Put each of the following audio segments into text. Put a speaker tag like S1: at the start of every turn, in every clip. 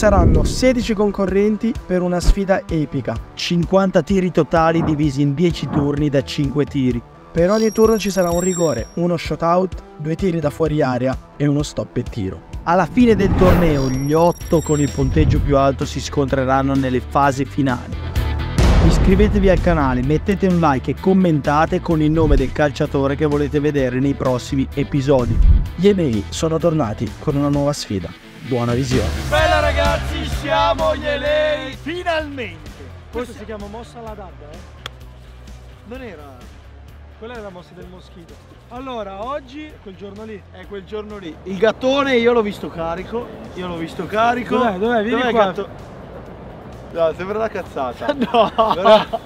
S1: saranno 16 concorrenti per una sfida epica.
S2: 50 tiri totali divisi in 10 turni da 5 tiri.
S1: Per ogni turno ci sarà un rigore, uno shootout, due tiri da fuori area e uno stop e tiro.
S2: Alla fine del torneo gli 8 con il punteggio più alto si scontreranno nelle fasi finali. Iscrivetevi al canale, mettete un like e commentate con il nome del calciatore che volete vedere nei prossimi episodi.
S1: Gli EMEI sono tornati con una nuova sfida. Buona visione.
S3: Bella ragazzi, siamo gli Elei, finalmente!
S1: Questo si chiama mossa alla dadda, eh?
S3: Non era...
S1: Quella è la mossa del moschito. Allora, oggi, quel giorno lì.
S3: È quel giorno lì. Il gattone io l'ho visto carico, io l'ho visto carico.
S1: Dov'è? Dov'è? Vieni
S3: Dov'è
S1: qua.
S3: gatto? No, sembra una cazzata.
S1: No!
S3: Però-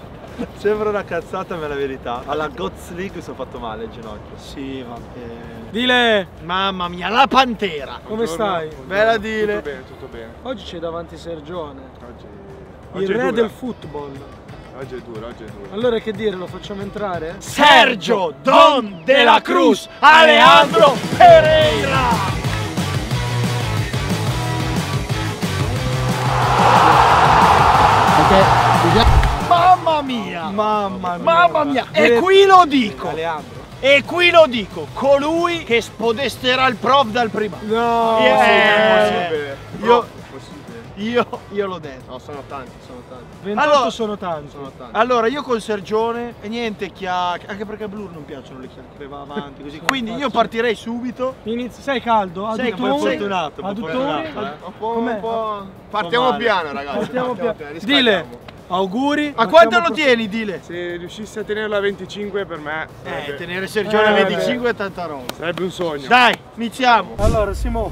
S3: Sembra una cazzata ma è la verità. Alla Gods League sono fatto male il ginocchio.
S1: Sì, va bene. Dile,
S3: Mamma mia, la pantera!
S1: come stai?
S3: Bella Dile.
S4: Tutto bene, tutto bene.
S1: Oggi c'è davanti Sergione,
S4: Oggi,
S1: il
S4: oggi è
S1: re
S4: dura.
S1: del football.
S4: Oggi è duro, oggi è duro.
S1: Allora che dire, lo facciamo entrare?
S3: Sergio Don della Cruz Alejandro Pereira! Mamma mia.
S1: Mamma mia!
S3: E qui lo dico! E qui lo dico! Colui che spodesterà il prof dal primo.
S1: No!
S3: Yeah.
S4: Possibile.
S3: Io-. Io, io l'ho detto.
S4: No, sono tanti, sono tanti.
S1: 28
S3: Allora-
S1: sono tanti.
S4: Sono tanti.
S3: Allora, io col Sergione e niente chiacchiere, anche perché a Blur non piacciono le chiacchiere, va avanti così. Quindi io partirei subito.
S1: Inizia- sei caldo?
S3: Sei un po'
S1: Adduttore?
S3: fortunato, un po'
S1: Adduttore?
S3: fortunato, eh.
S4: Un po', un po'... Partiamo piano, ragazzi.
S1: Partiamo piano. Dile, auguri.
S3: A quanto lo tieni, Dile?
S4: Se riuscissi a tenerlo a 25 per me
S3: Eh,
S4: sarebbe,
S3: tenere Sergione a
S1: Eh,
S3: 25 è tanta roba.
S4: sarebbe un sogno.
S3: Dai, iniziamo.
S1: Allora, Simo,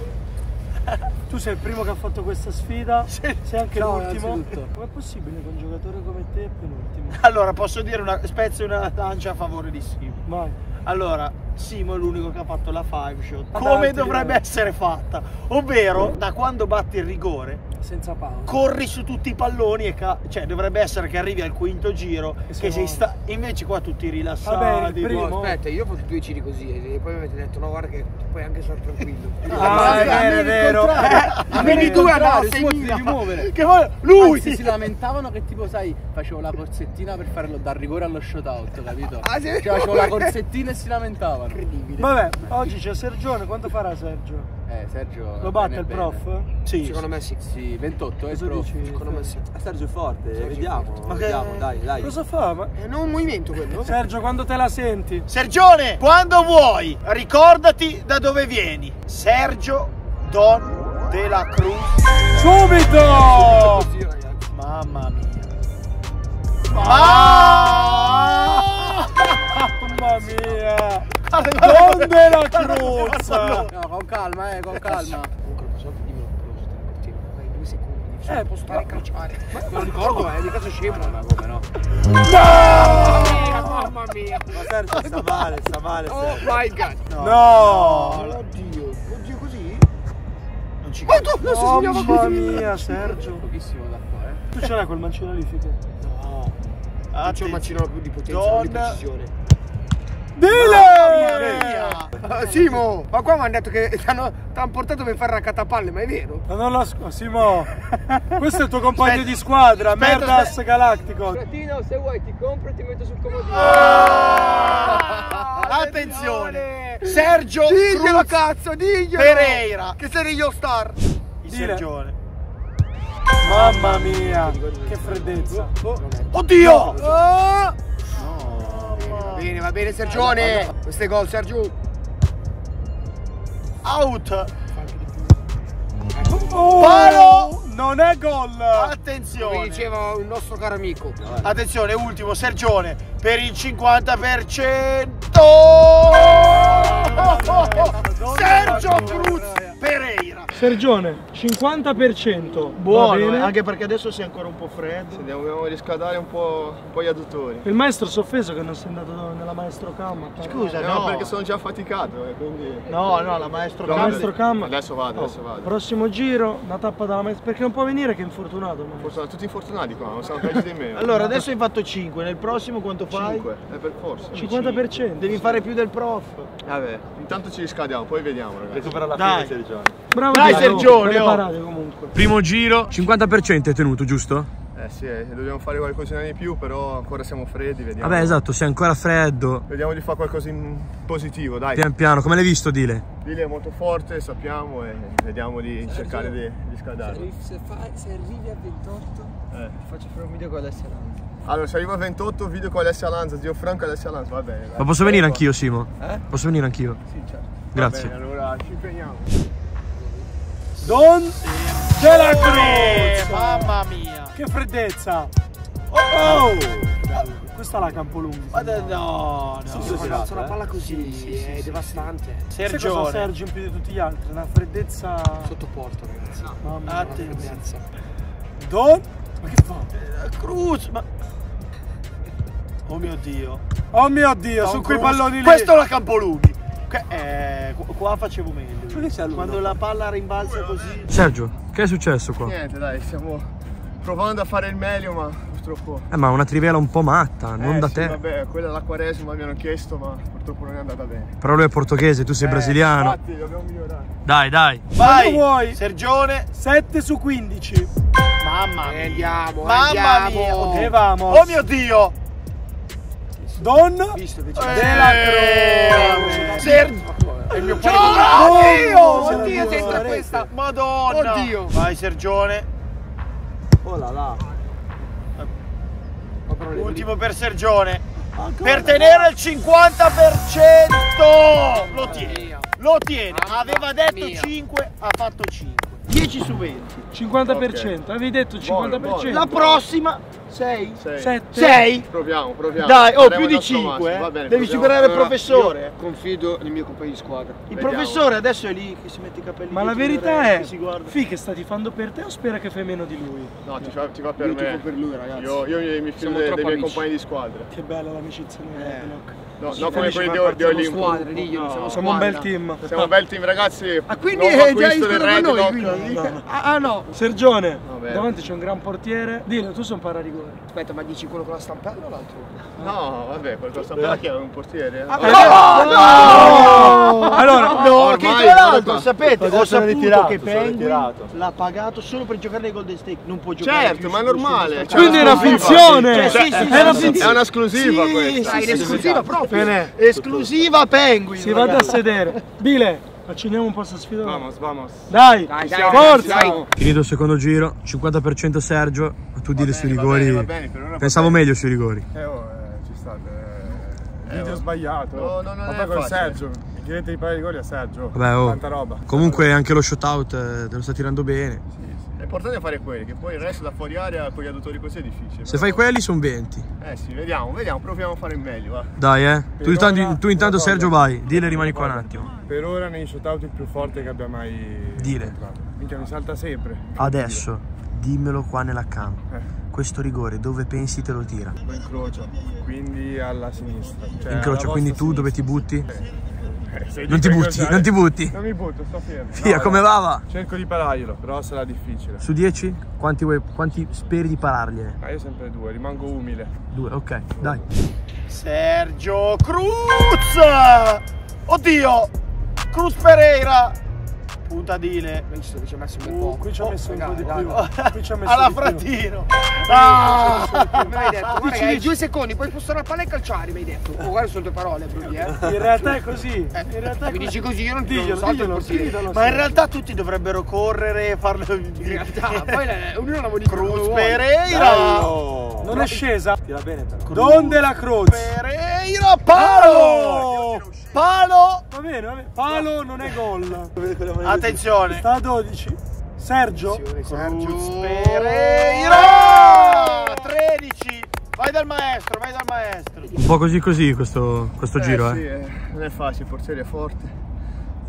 S1: tu sei il primo che ha fatto questa sfida, sei anche l'ultimo. Com'è possibile che un giocatore come te è penultimo?
S3: Allora, posso dire una spezzo una lancia a favore di Simo.
S1: Vai.
S3: Allora, Simo è l'unico che ha fatto la five shot. Come dovrebbe essere fatta. Ovvero, da quando batti il rigore,
S1: Senza pausa.
S3: corri su tutti i palloni e ca- cioè dovrebbe essere che arrivi al quinto giro
S1: E
S3: che
S1: sei
S3: sta invece qua tutti rilassati
S1: Vabbè, il primo-
S5: No, aspetta, io ho fatto due giri così e poi mi avete detto no guarda che puoi anche stare tranquillo.
S1: Ah, è vero, è vero.
S5: A me
S3: Vedi
S5: due
S3: tu,
S5: andava
S3: no,
S5: si devi muovere.
S3: che vuole- lui
S5: Anzi, si lamentavano che tipo sai facevo la corsettina per farlo dal rigore allo shootout, capito?
S4: Ah, sì?
S5: Cioè facevo la corsettina e si lamentavano. Incredibile.
S1: Vabbè, oggi c'è Sergione, quanto farà Sergio?
S5: Eh Sergio.
S1: Lo batte il
S5: bene.
S1: prof?
S3: sì,
S5: Secondo me sì. Sì, 28 è il
S1: Cosa
S5: prof.
S1: dici?
S5: Secondo me sì.
S6: Sergio è forte,
S5: Sergio è
S6: vediamo,
S5: forte.
S3: Ma che-
S6: vediamo, dai, dai.
S1: Cosa fa? Ma...
S5: È un movimento quello?
S1: Sergio, quando te la senti?
S3: Sergione quando vuoi ricordati da dove vieni Sergio Don della Cruz
S1: Subito!
S5: Sì, ragazzi.
S3: mamma mia
S1: Ah! Mamma mia! Don della Cruz!
S5: No, con calma, eh, con calma. Comunque lo so, dimmi Dai, due secondi.
S1: Eh,
S5: posso stare a calciare. Me lo ricordo, eh, di caso scemo. Ma come no? Mamma mia.
S6: Ma Sergio sta male, sta male
S5: Oh my god.
S1: No!
S5: Oddio. Oddio così?
S3: non ci
S5: Ma tu non si
S1: Mamma
S5: così.
S1: mia, Sergio!
S5: Pochissimo da qua, eh.
S1: Tu ce l'hai quel mancino lì, figo?
S3: no
S5: Non c'è un mancino più di potenza, non di precisione.
S1: Dile!
S5: Ah, Simo, ma qua mi hanno detto che ti hanno portato per fare raccattapalle, ma è vero?
S1: Ma non la scu- Simo! Questo è il tuo compagno
S3: Aspetta,
S1: di squadra,
S3: aspetta,
S1: Merdas
S3: aspetta.
S1: Galactico!
S5: Fratino, se vuoi ti compro e ti metto sul comodino.
S3: Ah! attenzione Sergio
S5: Diglielo
S3: Cruz
S5: cazzo, diglielo!
S3: Pereira
S5: Che sei io star!
S3: il
S1: Dile.
S3: Sergione
S1: Mamma mia! Che freddezza!
S3: oddio
S5: Oh! Va bene, va bene Sergione! Queste gol Sergio!
S3: out
S1: Oh,
S3: Palo!
S1: Non è gol!
S5: Come
S3: attenzione
S5: diceva un nostro caro amico.
S3: Attenzione, ultimo Sergione per il 50%. Sergio Cruz Pereira.
S1: Sergione, 50%. Va
S3: Buono,
S1: bene.
S3: anche perché adesso sei ancora un po' freddo.
S4: Andiamo, dobbiamo riscaldare un po', un po' gli adduttori.
S1: Il maestro si è offeso che non sei andato nella maestro Cam.
S3: Scusa,
S4: No,
S3: no.
S4: perché sono già faticato, eh, quindi...
S3: No, no, la maestro Cam-
S1: maestro Cam.
S4: Adesso vado, adesso
S1: Oh,
S4: vado.
S1: Prossimo giro, una tappa dalla maestra. Perché non può venire che è infortunato. ma-
S4: Sono tutti infortunati qua, non sono peggio di me.
S3: Allora, adesso hai fatto 5, nel prossimo quanto fai?
S4: 5, è per forza.
S1: 50%.
S3: Devi fare più del prof.
S4: Vabbè, intanto ci riscaldiamo, poi vediamo ragazzi.
S6: Recupera la
S3: Dai.
S6: fine Sergio.
S1: Bravo
S3: Dai, Dai, Sergione, oh.
S1: comunque.
S7: Primo giro, 50% è tenuto, giusto?
S4: Eh sì, eh, dobbiamo fare qualcosina di più, però ancora siamo freddi, vediamo.
S7: Vabbè, esatto, sei ancora freddo.
S4: Vediamo di fare qualcosa in positivo, dai.
S7: Pian piano, come l'hai visto, Dile?
S4: Lì è molto forte, sappiamo, e vediamo di cercare di, di scaldarlo.
S5: Se, fa- se arrivi a 28,
S4: Eh.
S5: ti faccio fare un video con Alessia Lanza.
S4: Allora, se arrivo a 28, video con Alessia Lanza, zio Franco e Alessia Lanza, va bene. dai.
S7: Ma posso venire
S4: Ecco.
S7: anch'io, Simo?
S5: Eh?
S7: Posso venire anch'io?
S5: Sì, certo.
S4: Va
S7: Grazie.
S4: bene, allora ci impegniamo.
S1: Don della
S3: Eh,
S1: Cruz.
S3: mamma mia.
S1: Che freddezza. Oh! Questa è la Campolunghi.
S3: Guarda, no, no.
S5: Quando lancio una
S6: eh?
S5: palla così è devastante.
S1: Sai cosa
S3: Sergione.
S1: Sergio in più di tutti gli altri? Una freddezza.
S5: Sotto porto, ragazzi.
S1: Mamma mia.
S3: Attenzione.
S1: Don? Ma che fa?
S3: Cruz, ma... Oh mio Dio.
S1: Oh mio dio, su
S3: Tom
S1: quei palloni lì.
S3: Questo è la Campolunghi. Eh, qu- qua facevo meglio. Quando la palla rimbalza così.
S7: Sergio, che è successo qua?
S4: Niente, dai, stiamo provando a fare il meglio, ma purtroppo...
S7: Eh, ma una trivela un po' matta, non
S4: Eh,
S7: da
S4: sì,
S7: te.
S4: Vabbè, quella è la quaresima, mi hanno chiesto, ma purtroppo non è andata bene.
S7: Però lui è portoghese, tu sei
S4: Eh,
S7: brasiliano.
S4: Infatti, dobbiamo migliorare.
S7: Dai, dai.
S3: Vai,
S1: Quando vuoi.
S3: Sergione.
S1: 7 su 15.
S3: Mamma mia.
S5: Eh, andiamo,
S3: Mamma
S5: andiamo.
S3: mia.
S1: Vamos.
S3: oh mio Dio.
S1: Don
S5: Visto che
S3: Eh,
S5: c'è
S3: Della Cruz. Ser-
S5: È il mio
S3: Dio!
S1: Oh,
S5: Oddio,
S1: Dio,
S5: dentro
S1: rete.
S5: questa.
S3: Madonna.
S5: Oddio.
S3: Vai Sergione.
S6: Oh là là.
S3: Ultimo per Sergione. Per tenere il 50%. Lo tiene. Lo tiene. Aveva detto
S5: mia.
S3: 5, ha fatto 5. 10 su 20.
S1: 50%. Avevi detto il 50%.
S4: Buono, buono.
S3: La prossima 6.
S4: Sei.
S1: 7.
S3: 6.
S4: Proviamo, proviamo.
S3: Dai, oh, più
S4: il
S3: di
S4: nostro
S3: 5,
S4: massimo,
S3: eh.
S4: va bene,
S3: Devi
S4: proviamo.
S3: superare il
S4: Allora,
S3: professore.
S5: Confido nel mio compagno di squadra.
S3: Il
S4: Vediamo.
S3: professore adesso è lì che si mette i capelli.
S1: Ma la verità è. Fi che sta tifando per te o spera che fai meno di lui?
S4: No, ti fa, ti fa per
S5: Io
S4: me.
S5: tifo per lui, ragazzi.
S4: Io, io mi, mi fido dei, dei miei compagni di squadra.
S1: Che bella l'amicizia noi
S3: Eh.
S4: No, no come quelli di, di Olimpo.
S5: siamo squadre, lì,
S4: No.
S5: siamo
S1: Siamo un bel team.
S4: Siamo un bel team, ragazzi.
S3: Ah, quindi è già in noi, quindi? Ah, ah, no.
S1: Sergione,
S4: Vabbè.
S1: davanti c'è un gran portiere. Dillo, tu sei un pararigore.
S5: Aspetta, ma dici quello con la stampella o l'altro?
S4: No, vabbè, quello che sapeva che era un portiere.
S3: Ah, no, no!
S1: Allora,
S3: no,
S4: ormai,
S3: che tra l'altro, sapete, ho saputo
S6: ritirato,
S3: che Penguin l'ha pagato solo per giocare nei Golden State, non può giocare
S4: Certo,
S3: più
S4: ma è normale. cioè,
S1: Quindi è una finzione. È.
S4: È un'esclusiva questa.
S3: sì, in esclusiva proprio.
S1: Bene.
S3: Esclusiva Penguin.
S1: Si vada a sedere. Bile, accendiamo un po' sta sfida.
S4: Vamos, vamos.
S1: Dai,
S5: Dai, dai,
S1: forza.
S5: dai.
S7: Finito il secondo giro, 50% Sergio, ma tu dire
S4: bene,
S7: sui
S4: va
S7: rigori.
S4: bene, va bene, per ora va
S7: Pensavo
S4: bene.
S7: meglio sui rigori.
S4: Eh, oh, eh, ci sta. Eh,
S8: Video
S4: oh.
S8: sbagliato.
S4: No, no, non
S8: Ma
S4: è
S8: poi con. Sergio. Mi chiedete di fare i gol a Sergio.
S7: Vabbè, oh.
S8: Tanta roba.
S7: Comunque anche lo shootout eh, te lo sta tirando bene.
S4: L'importante è fare quelli, che poi il resto da fuori area con gli addutori così è difficile.
S7: Se
S4: però-
S7: fai quelli sono 20.
S4: Eh sì, vediamo, vediamo, proviamo a fare il meglio, va.
S7: Dai, eh. Tu
S8: Per
S7: intanto,
S8: ora-
S7: tu intanto Sergio vai, dile rimani qua un attimo.
S8: Per ora nei shootout il più forte che abbia mai incontrato. Minchia mi salta sempre.
S7: Adesso dimmelo qua nella cam.
S8: Eh.
S7: Questo rigore dove pensi te lo tira?
S8: Incrocio. Quindi alla sinistra. Cioè
S7: Incrocio,
S8: alla
S7: quindi tu dove ti
S8: sinistra.
S7: butti?
S8: Eh, se
S7: Non ti butti, non ti butti.
S8: Non mi butto, sto fermo.
S7: Via,
S8: No,
S7: come
S8: no.
S7: va va?
S8: Cerco di pararglielo, però sarà difficile.
S7: Su 10? Quanti, quanti speri di parargliene?
S8: Ma io sempre due, rimango umile.
S7: Due, ok, dai.
S3: Sergio Cruz! Oddio! Cruz Pereira! Puntadile.
S5: Visto che ci ha messo un bel
S1: Uh,
S5: po'.
S1: qui ci ha messo un po' di più. Qui ci ha messo
S3: Alla
S1: di più.
S3: Fratino. Ah!
S5: Mi hai detto, guarda che hai due secondi, puoi spostare la palla e calciare, mi hai detto. Oh, guarda, sono due parole, Bruni, eh.
S1: In realtà è così. In
S5: Eh,
S1: realtà è
S5: mi dici così, io non ti
S1: Diglielo,
S3: Ma in realtà tutti dovrebbero correre e farlo
S5: In realtà, poi la- ognuno la modifica come
S3: Cruz
S5: vuole.
S3: Pereira!
S1: Non è scesa.
S6: Tira bene però.
S1: Don della Cruz.
S3: Pereira! Palo! Palo!
S1: Va bene, va bene. Palo non è gol.
S3: Attenzione!
S1: Sta a 12. Sergio.
S5: Sergio.
S3: Pereira! 13! Vai dal maestro, vai dal maestro!
S7: Un po' così così questo, questo
S4: Eh,
S7: giro,
S4: sì,
S7: eh.
S4: eh, non è facile, il portiere è forte.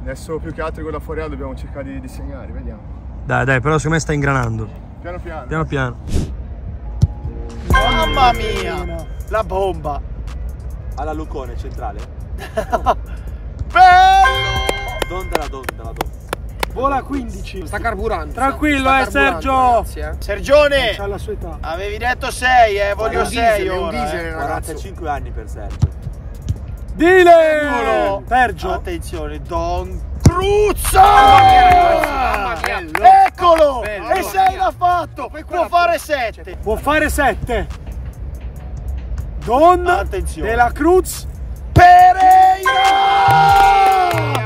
S4: Adesso più che altro con la fuori area dobbiamo cercare di, di segnare, vediamo.
S7: Dai, dai, però secondo me sta ingranando.
S4: Piano piano.
S7: Piano piano.
S3: Mamma mia! La bomba!
S6: Alla Lucone centrale.
S3: Bello!
S6: Don della don della don.
S1: Vola a 15.
S5: Sta carburando.
S1: Tranquillo,
S5: sta
S1: eh,
S5: carburando,
S1: Sergio.
S5: eh.
S3: Sergione!
S1: C'ha la sua età.
S3: Avevi detto 6, eh, voglio
S5: un
S3: 6
S5: diesel, è un
S3: ora.
S5: diesel,
S3: eh.
S5: ragazzi.
S6: 45 anni per Sergio.
S1: Dile! Sergio.
S3: Attenzione, Don
S5: mia, bello.
S3: Eccolo!
S5: Bello.
S3: E sei l'ha fatto! Può fare 7.
S1: Può fare 7. Don
S3: Attenzione.
S1: della Cruz.
S3: Pereira!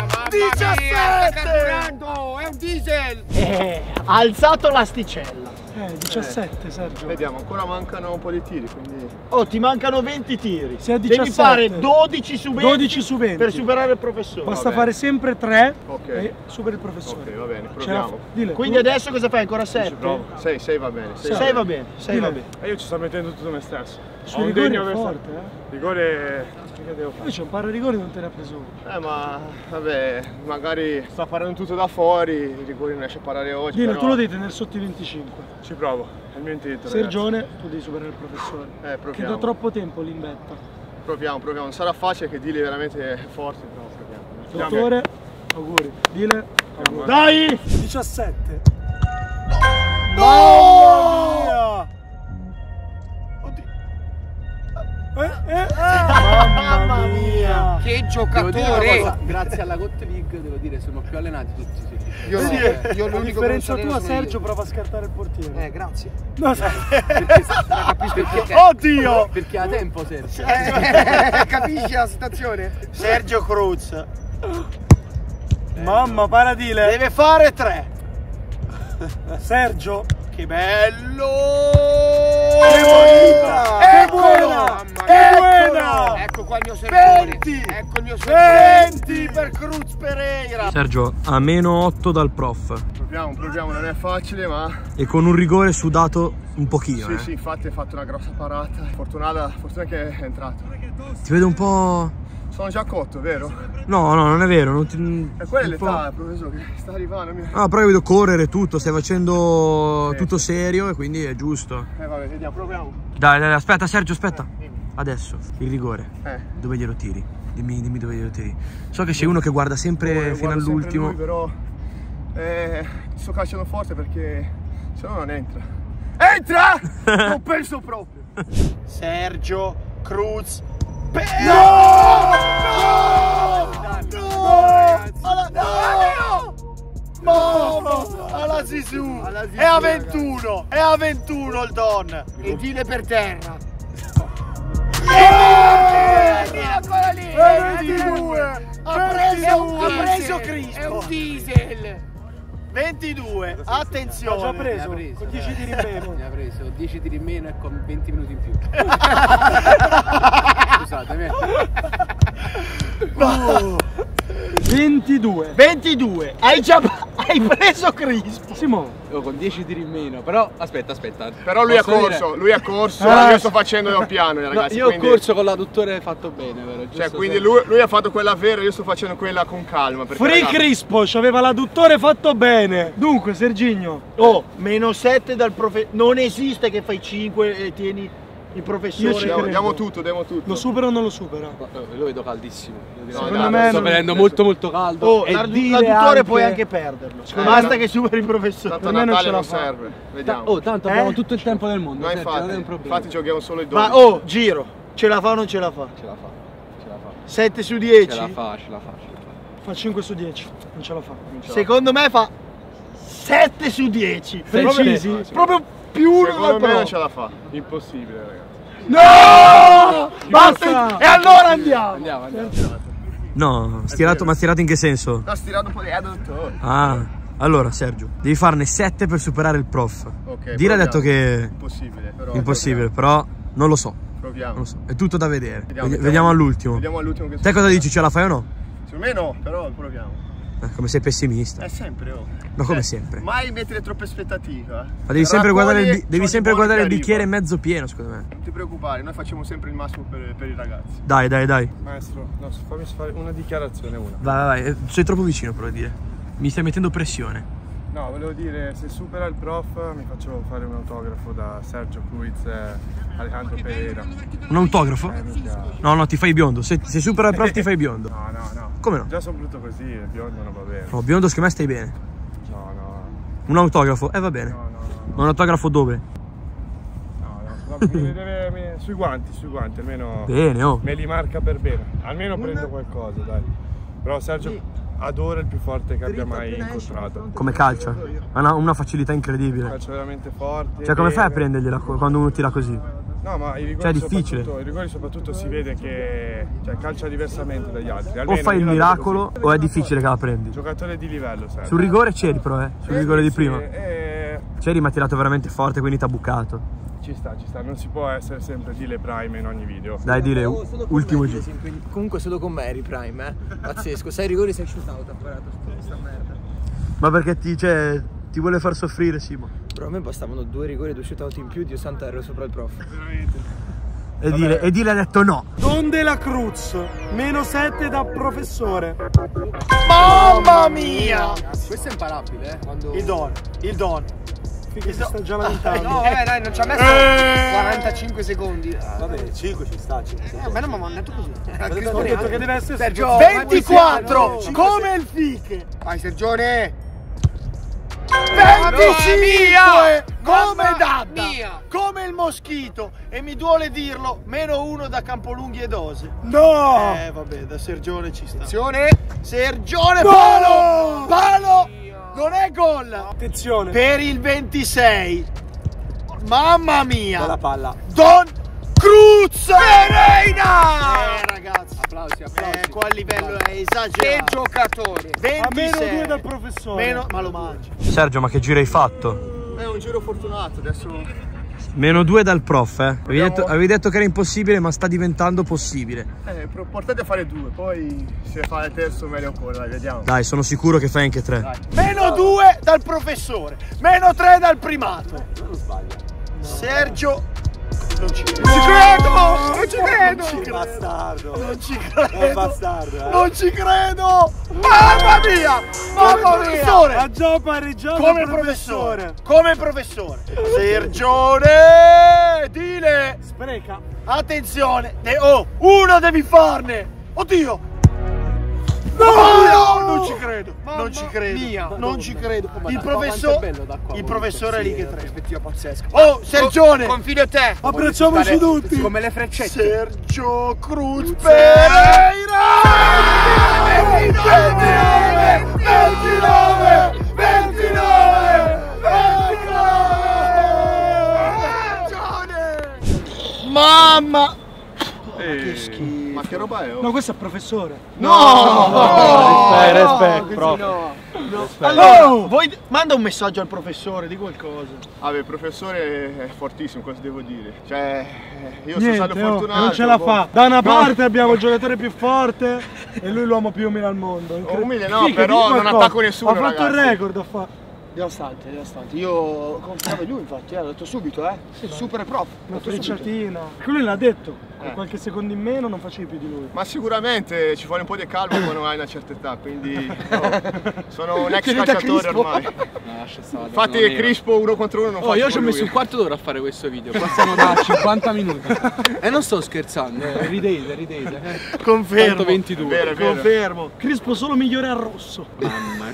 S5: Sta
S3: 17!
S5: carburando, è un diesel.
S2: Eh, ha alzato l'asticella.
S1: Eh, 17 Sergio.
S4: Vediamo, ancora mancano un po' di tiri, quindi...
S2: Oh, ti mancano 20 tiri.
S1: Sei a
S2: Devi
S1: 17.
S2: fare 12 su 20,
S1: 12 su 20.
S2: per superare il professore.
S1: Basta fare sempre 3
S4: Ok.
S1: e supera il professore.
S4: Ok, va bene, proviamo.
S1: Dile,
S2: Quindi
S1: tu-
S2: adesso cosa fai? Ancora 7?
S4: Provo. 6, 6 va bene. 6
S2: 6 va bene, 6 va bene.
S4: E io ci sto mettendo tutto me stesso. Un
S1: rigori è forte, eh.
S4: Rigore... Che devo fare?
S1: Invece un paro rigori non te ne ha preso uno.
S4: Eh ma vabbè, magari sta parando tutto da fuori, il rigore non riesce a parare oggi.
S1: Dile,
S4: però
S1: tu lo devi tenere sotto i 25.
S4: Ci provo, è il mio intento.
S1: Sergione, tu devi superare il professore.
S4: Eh,
S1: Che
S4: proviamo.
S1: da troppo tempo l'imbetta.
S4: ragazzi. Proviamo, proviamo. Non sarà facile che Dili è veramente forte, però proviamo.
S1: Dottore, auguri. Dile, auguri.
S2: Dai!
S1: 17.
S3: No!
S1: Mamma mia.
S5: Che giocatore. Grazie alla Got League, devo dire, sono più allenati tutti. sì.
S2: Io,
S5: Sì,
S2: io
S5: eh, io
S1: A differenza tua, Sergio
S5: io.
S1: prova a scartare il portiere.
S5: Eh, grazie.
S1: No,
S5: Perché, capisci perché?
S3: Oddio!
S5: Perché ha tempo, Sergio. Capisci la situazione?
S3: Sergio Cruz
S1: Mamma, paradile.
S3: deve fare 3.
S1: Sergio.
S3: Che bello!
S1: Che buona! Che
S3: Eccolo!
S1: buona! Che buona!
S5: Ecco qua il mio Sergione.
S3: 20!
S5: Ecco il mio Sergione.
S3: 20 per Cruz Pereira!
S7: Sergio, a meno 8 dal prof.
S4: Proviamo, proviamo, non è facile ma...
S7: E con un rigore sudato un pochino,
S4: Sì,
S7: eh.
S4: sì, infatti hai fatto una grossa parata. Fortunata, fortuna che è entrato.
S7: Ti vedo un po'...
S4: Sono già cotto, vero?
S7: No, no, non è vero. Non ti...
S4: E quella è l'età, professore, che sta arrivando. mi-
S7: Ah, però io vedo correre tutto, stai facendo
S4: Sì.
S7: tutto serio e quindi è giusto.
S4: Eh vabbè, vediamo, proviamo.
S7: Dai, dai, aspetta Sergio, aspetta. Adesso, il rigore.
S4: Eh.
S7: Dove glielo tiri? Dimmi, dimmi dove glielo tiri. So che sei uno che guarda sempre
S4: Guardo
S7: fino all'ultimo.
S4: però eh, sto calciando forte perché se no non entra. Entra! non penso proprio.
S3: Sergio Cruz Pereira! No! No! Alla- No! Mamma! Alla Zizou! È a 21! È a 21 il Don!
S5: E dile per terra.
S3: Ancora lì! È 22! Ha preso, ha preso
S5: È
S3: Cristo!
S5: un diesel.
S3: 22!
S1: Ha
S3: Attenzione!
S1: già
S5: Ne ha
S1: preso.
S5: preso.
S1: Con 10 tiri in meno.
S5: Ne ha preso 10 tiri in meno e con 20 minuti in più. Scusatemi.
S1: 22.
S2: 22. Hai già hai preso Crispo.
S1: Simo.
S5: Io con 10 tiri in meno, però aspetta, aspetta.
S4: Però lui ha corso,
S5: dire?
S4: lui ha corso,
S1: Ah,
S4: io sto facendo da piano
S5: No,
S4: ragazzi.
S5: io ho
S4: quindi,
S5: corso con l'adduttore fatto bene, vero?
S4: Cioè,
S5: Giusto,
S4: quindi
S5: Sergio?
S4: lui, lui ha fatto quella vera, io sto facendo quella con calma. Perché,
S1: Free
S4: ragazzi,
S1: Crispo, aveva l'adduttore fatto bene. Dunque, Serginho.
S2: Oh, meno 7 dal professore. Non esiste che fai 5 e tieni il
S1: Io
S2: professore.
S1: ci
S4: Diamo, tutto, diamo tutto.
S1: Lo supera o non lo supera?
S5: Eh, Lo vedo caldissimo. la
S1: Secondo
S5: verità.
S1: me
S5: sto
S1: non-
S5: venendo molto molto caldo.
S2: Oh,
S5: E
S2: l'adduttore
S5: anche-
S2: puoi anche perderlo.
S1: Secondo
S2: Basta
S1: me-
S2: che superi il professore.
S4: Tanto
S1: non
S4: Natale
S1: ce la
S4: non
S1: fa.
S4: serve, vediamo.
S5: oh, tanto
S2: Eh?
S5: abbiamo tutto il tempo del mondo.
S4: no,
S5: Sergio,
S4: infatti,
S5: non è un problema.
S4: infatti giochiamo solo i 12.
S2: Ma oh, giro, ce la fa o non ce la fa?
S5: Ce la fa, ce la fa.
S2: 7 su
S5: Ce
S2: 10?
S5: la fa, ce la fa, ce la fa.
S1: Fa 5 su 10. Non ce la fa.
S2: Secondo me fa 7 su 10.
S1: Precisi?
S2: Proprio più uno
S4: Secondo me non ce la fa. Impossibile, ragazzi.
S2: No!
S1: Basta!
S2: E allora andiamo!
S5: Andiamo, andiamo.
S7: No, stirato, ma stirato in che senso?
S4: Sta stirando un po' di adduttore.
S7: Ah, allora Sergio, devi farne 7 per superare il prof.
S4: Ok,
S7: Dire ha detto che
S4: Impossibile, però.
S7: impossibile, però non lo so,
S4: Proviamo.
S7: non lo so. È tutto da vedere.
S4: Vediamo,
S7: Vedi- Vediamo all'ultimo.
S4: Vediamo all'ultimo che
S7: Te cosa dici, ce la fai o no?
S4: Secondo me no, però proviamo.
S7: Eh, come sei pessimista.
S4: È sempre, oh.
S7: Ma come
S4: Cioè,
S7: sempre?
S4: Mai mettere troppe aspettative. eh.
S7: Ma devi sempre
S4: Raccogli
S7: guardare il, bi- devi sempre guardare il bicchiere
S4: arriva.
S7: mezzo pieno, secondo me.
S4: Non ti preoccupare, noi facciamo sempre il massimo per, per i ragazzi.
S7: Dai, dai, dai.
S8: Maestro, no, fammi fare una dichiarazione, una.
S7: Vai, vai, vai. Eh, Sei troppo vicino per dire. Mi stai mettendo pressione.
S8: No, volevo dire, se supera il prof mi faccio fare un autografo da Sergio Puiz e Alejandro Pereira.
S7: Un autografo?
S8: Eh.
S7: No, no, ti fai biondo. Se, se supera il prof ti fai biondo.
S8: No, no, no.
S7: Come no?
S8: Già sono brutto così, il biondo non va bene.
S7: No, biondo secondo me stai bene.
S8: No, no,
S7: Un autografo? Eh, va bene.
S8: no, no, no.
S7: Ma un autografo dove?
S8: No, no, no, mi deve- mi- sui guanti, sui guanti, almeno
S7: Bene, oh.
S8: me li marca per bene. Almeno prendo qualcosa, dai. Però Sergio, ad ora il più forte che abbia mai incontrato.
S7: Come calcia. Ha una, una facilità incredibile.
S8: Calcio veramente forte.
S7: Cioè, come fai a prendergliela quando uno tira così?
S8: No, ma i rigori,
S7: Cioè, è difficile.
S8: soprattutto, i rigori soprattutto si vede che cioè, calcia diversamente dagli altri.
S7: O
S8: Almeno
S7: fai il miracolo o è difficile che la prendi.
S8: Giocatore di livello, sai.
S7: Sul rigore c'eri però, eh. Sul rigore di
S8: Sì,
S7: prima.
S8: eh,
S7: C'eri ma ha tirato veramente forte, quindi ti ha bucato.
S8: Ci sta, ci sta. Non si può essere sempre Dile Prime in ogni video.
S7: Dai, dile, u- ultimo giro.
S5: Comunque solo con me eri prime, eh. Pazzesco. Sei rigori, sei shootout, ha parato questa merda.
S7: Ma perché ti, cioè, ti vuole far soffrire, Simo?
S5: Però a me bastavano due rigori e due shootout in più, Dio santo ero sopra il prof.
S7: E Dile, e Dile ha detto no.
S1: Don della Cruz, meno 7 da professore.
S3: Mamma mia!
S5: Questo è imparabile, eh. Quando...
S3: Il don, il don.
S1: Figa, si sta già lamentando.
S5: No, vabbè, dai, non ci ha messo
S3: Eh.
S5: 45 secondi.
S6: Vabbè, 5 ci sta, 5
S5: Eh, a me non mi hanno detto così.
S1: Ho detto che deve essere
S5: Sergio,
S3: 24! Come il fiche!
S5: Vai Sergione!
S3: 25! Come
S5: mia!
S3: Come il moschito! E mi duole dirlo, meno uno da Campolunghi e Dose.
S1: No!
S3: Eh vabbè, da Sergione ci sta.
S5: Attenzione!
S3: Sergione palo! Palo! Non è gol!
S1: Attenzione.
S3: Per il 26. Mamma mia!
S6: la palla.
S3: Don Cruz Pereira! Eh ragazzi,
S5: Applausi, applausi.
S3: eh, qua il livello è
S5: Che
S3: esagerato.
S5: giocatore!
S3: 26.
S1: A meno 2 dal professore.
S3: Meno, ma lo mangi.
S7: Sergio, ma che giro hai fatto?
S4: È un giro fortunato, adesso
S7: Meno due dal prof, eh. Avevi detto, avevi detto che era impossibile, ma sta diventando possibile.
S4: eh, portate a fare due, poi se fa il terzo meglio ancora, dai, vediamo.
S7: Dai, sono sicuro che fai anche tre.
S3: Meno 2 dal professore. Meno 3 dal primato. Sergio. Non ci credo. Non ci credo! Non ci credo!
S6: Bastardo.
S3: Non ci
S6: È
S3: credo!
S6: bastardo, eh.
S3: Non ci credo! Mamma mia! Mamma mia!
S1: Ha già pareggiato
S3: Come professore! Come professore! Sergione! Dile!
S1: Spreca.
S3: Attenzione! De- oh! Uno devi farne! Oddio! No! Non ci credo! non ci credo!
S5: mia.
S3: Non ci credo!
S5: Ma
S3: Il
S5: qua,
S3: Il professore è lì che trema.
S5: pazzesca.
S3: Oh, Sergione!
S5: Confido in te!
S1: Abbracciamoci tutti.
S5: Come le freccette.
S3: Sergio Cruz Pereira! 29! 29! 29!
S4: Che roba è? oh?
S1: No, questo è professore.
S3: No!
S6: Respect, prof.
S3: Allora, vuoi manda un messaggio al professore di qualcosa.
S4: Vabbè, il professore è fortissimo, cosa devo dire? Cioè, eh, io sono
S1: Niente,
S4: stato
S1: oh,
S4: fortunato.
S1: non ce la
S4: boh.
S1: fa. Da una
S4: No.
S1: parte abbiamo il giocatore più forte e lui l'uomo più umile al mondo. Incre-
S4: Umile no,
S1: Figa,
S4: però non attacco nessuno,
S1: Ha fatto il
S4: ragazzi.
S1: record, ha fatto.
S3: Devastante, devastante. Io confiavo in lui infatti, eh, l'ho detto subito, eh. Super prof.
S1: Una frecciatina. Lui l'ha detto. Con
S4: Eh.
S1: qualche secondo in meno non facevi più di lui.
S4: Ma sicuramente ci vuole un po' di calma quando hai una certa età, quindi no, sono un ex calciatore ormai.
S9: stare.
S4: Infatti
S9: era.
S4: Crispo uno contro uno non
S9: Oh,
S4: faccio
S9: io ci ho messo un quarto d'ora a fare questo video, passano da 50 minuti. E non sto scherzando, eh, ridete, ridete.
S3: Confermo.
S9: Tanto 22.
S4: È vero, è vero.
S3: Confermo.
S1: Crispo solo migliore al rosso.
S9: Mamma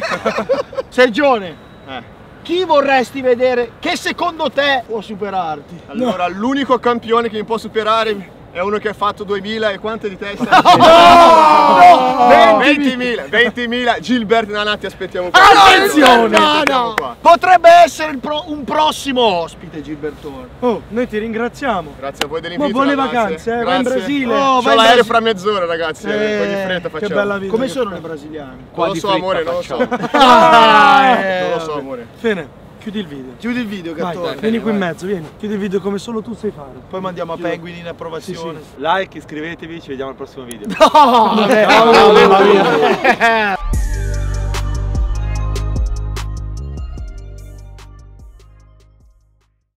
S3: Sergione,
S4: Eh,
S3: chi vorresti vedere che secondo te può superarti?
S4: Allora, l'unico campione che mi può superare è uno che ha fatto 2000 e quante di testa?
S3: No!
S4: 20.000, 20.000, Gilbert Nanatti aspettiamo qua.
S3: Attenzione! No, no.
S4: qua.
S3: Potrebbe essere il pro- un prossimo ospite Gilbertone.
S1: Oh, noi ti ringraziamo.
S4: Grazie a voi
S1: Ma
S4: dell'invito
S1: buone
S4: ragazzi.
S1: vacanze, eh, vai in
S4: Grazie.
S1: Brasile.
S3: Oh,
S4: C'ho l'aereo fra mezz'ora ragazzi,
S3: Eh,
S4: con di fretta
S1: Che
S4: facciamo.
S1: bella vita.
S3: Come
S1: che
S3: sono i brasiliani?
S4: Non lo so amore, non lo so.
S3: Ah,
S4: Non
S3: eh,
S4: lo so amore.
S1: Bene, chiudi il video.
S3: Chiudi il video,
S1: Vai,
S3: Gattone.
S1: vieni qui in mezzo, vieni. Chiudi il video come solo tu sai fare.
S3: Poi mandiamo a Penguin in approvazione.
S6: Like, iscrivetevi, ci vediamo al prossimo video.
S3: No, vabbè, no, vabbè, vabbè.